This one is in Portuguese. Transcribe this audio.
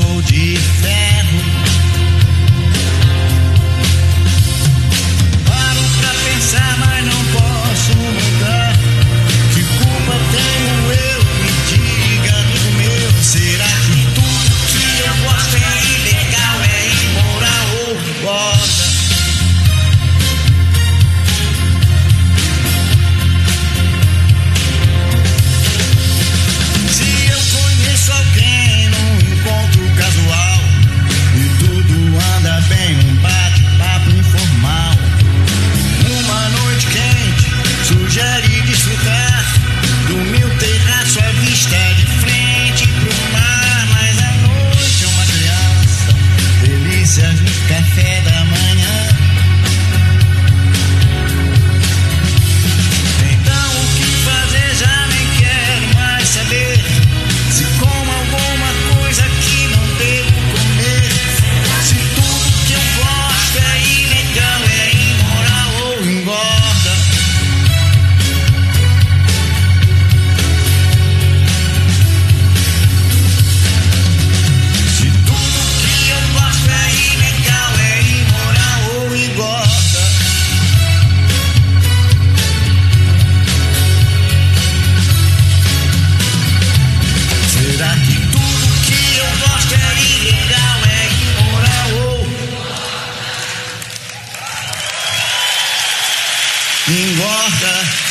sou de ferro. engorda.